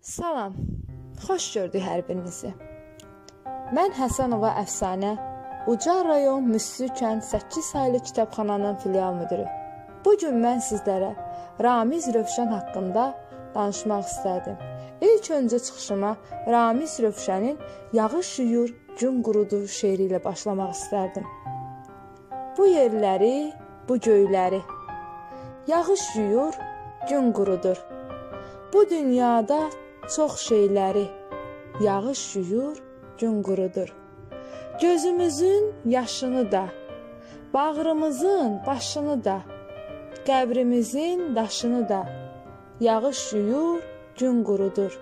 Salam. Xoş gördük hər birinizi. Mən Həsənova Əfsanə, Ucar rayon Müssü kənd 8 saylı kitabxananın filial müdiri. Bu gün mən sizlərə Ramiz Rövşən haqqında danışmaq istədim. İlk öncə çıxışıma Ramiz Rövşənin Yağış yuyur, gün qurudur şeiri ilə başlamaq istərdim. Bu yerləri, bu göyləri Yağış yuyur, gün qurudur. Bu dünyada çox şeyləri yağış yuyur, gün qurudur. Gözümüzün yaşını da, bağrımızın başını da, qəbrimizin daşını da yağış yuyur, gün qurudur.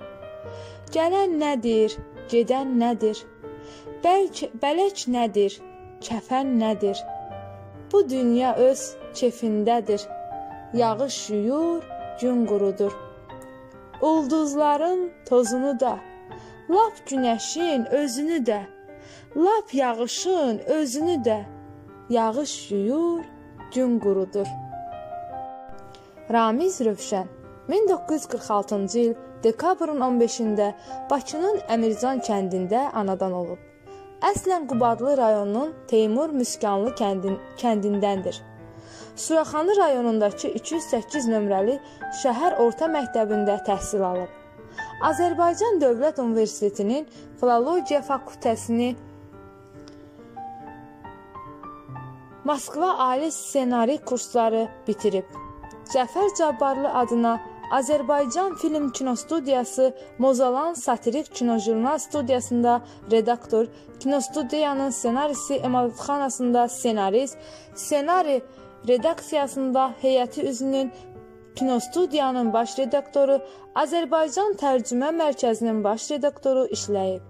Gələn nədir, gedən nədir? Bəlkə bələk nədir? Kəfən nədir? Bu dünya öz kefindədir. Yağış yuyur, gün qurudur. Ulduzların tozunu da, lap günəşin özünü də, lap yağışın özünü də yağış yuyur, gün qurudur. Ramiz Rövşən 1946-cı il dekabrın 15-də Bakının Əmircan kəndində anadan olub. Əslən Qubadlı rayonunun Teymur Müskanlı kəndin, kəndindəndir. Suraxanı rayonundakı 208 nömrəli şəhər orta məktəbində təhsil alıb. Azərbaycan Dövlət Universitetinin Filologiya fakültəsini Moskva ali ssenari kursları bitirib. Cəfər Cabbarlı adına Azərbaycan Film Kinostudiyası Mozalan Satirik Kinojurnal studiyasında redaktor, kinostudiyanın ssenarisi emalatxanasında ssenarist, ssenari redaksiyasında heyəti üzvünün Kinostudiyanın baş redaktoru, Azərbaycan Tərcümə Mərkəzinin baş redaktoru işləyib.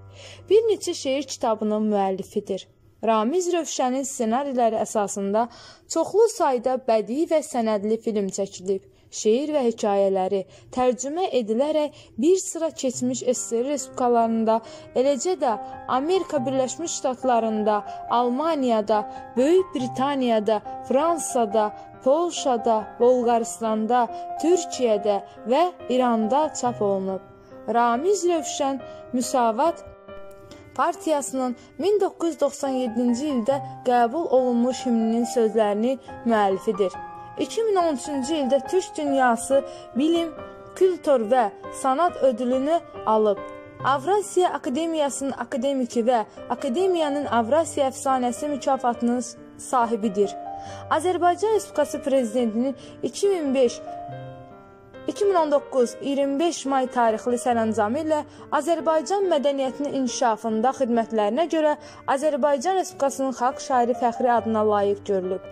Bir neçə şeir kitabının müəllifidir. Ramiz Rövşənin ssenariləri əsasında çoxlu sayda bədii və sənədli film çəkilib şeir və hekayələri tərcümə edilərək bir sıra keçmiş SSR respublikalarında, eləcə də Amerika Birləşmiş Ştatlarında, Almaniyada, Böyük Britaniyada, Fransada, Polşada, Bolqarıstanda, Türkiyədə və İranda çap olunub. Ramiz Rövşən Müsavat Partiyasının 1997-ci ildə qəbul olunmuş himninin sözlərini müəllifidir. 2013-cü ildə Türk Dünyası Bilim, Kültür və Sanat ödülünü alıb. Avrasiya Akademiyasının akademiki və Akademiyanın Avrasiya əfsanəsi mükafatının sahibidir. Azərbaycan Respublikası Prezidentinin 2005 2019-25 may tarixli sərəncamı ilə Azərbaycan mədəniyyətinin inkişafında xidmətlərinə görə Azərbaycan Respublikasının Xalq şairi fəxri adına layiq görülüb.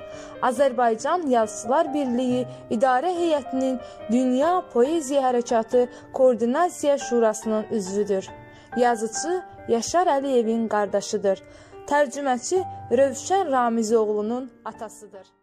Azərbaycan Yazıçılar Birliyi İdarə Heyətinin Dünya Poeziya Hərəkatı Koordinasiya Şurasının üzvüdür. Yazıçı Yaşar Əliyevin qardaşıdır. Tərcüməçi Rövşən Ramizoğlunun atasıdır.